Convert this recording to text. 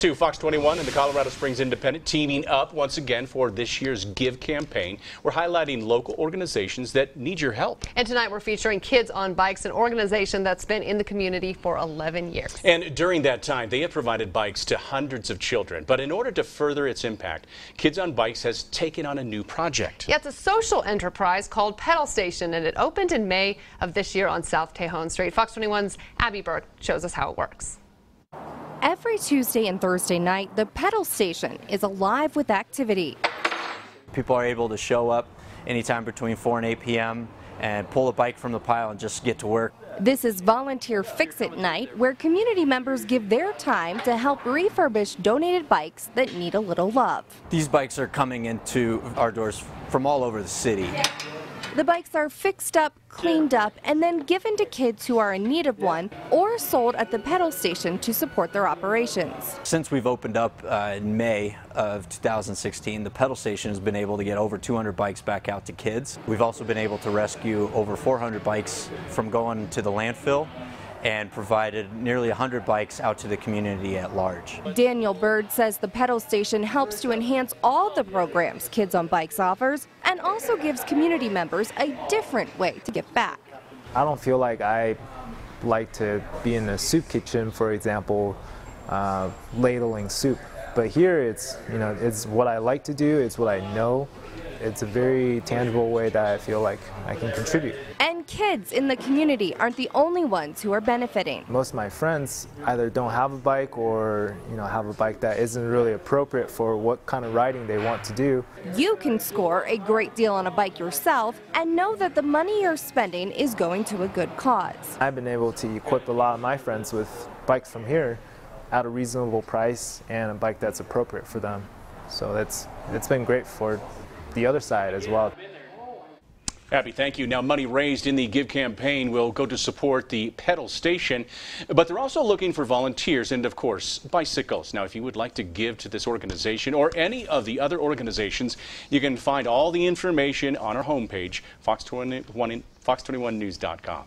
To Fox 21 and the Colorado Springs Independent teaming up once again for this year's Give campaign. We're highlighting local organizations that need your help. And tonight we're featuring Kids on Bikes, an organization that's been in the community for 11 years. And during that time, they have provided bikes to hundreds of children. But in order to further its impact, Kids on Bikes has taken on a new project. Yeah, it's a social enterprise called Pedal Station, and it opened in May of this year on South Tejon Street. Fox 21's Abby Burke shows us how it works. Every Tuesday and Thursday night, the pedal station is alive with activity. People are able to show up anytime between 4 and 8 p.m. and pull a bike from the pile and just get to work. This is Volunteer Fix It Night, where community members give their time to help refurbish donated bikes that need a little love. These bikes are coming into our doors from all over the city. The bikes are fixed up, cleaned up, and then given to kids who are in need of one or sold at the pedal station to support their operations. Since we've opened up uh, in May of 2016, the pedal station has been able to get over 200 bikes back out to kids. We've also been able to rescue over 400 bikes from going to the landfill and provided nearly 100 bikes out to the community at large. Daniel Bird says the pedal station helps to enhance all the programs Kids on Bikes offers and also gives community members a different way to give back. I don't feel like I like to be in a soup kitchen, for example, uh, ladling soup. But here it's, you know, it's what I like to do, it's what I know. It's a very tangible way that I feel like I can contribute. And kids in the community aren't the only ones who are benefiting. Most of my friends either don't have a bike or, you know, have a bike that isn't really appropriate for what kind of riding they want to do. You can score a great deal on a bike yourself and know that the money you're spending is going to a good cause. I've been able to equip a lot of my friends with bikes from here at a reasonable price and a bike that's appropriate for them. So that's it's been great for the other side as well. Abby, thank you. Now, money raised in the Give campaign will go to support the pedal station, but they're also looking for volunteers and, of course, bicycles. Now, if you would like to give to this organization or any of the other organizations, you can find all the information on our homepage, fox21, fox21news.com.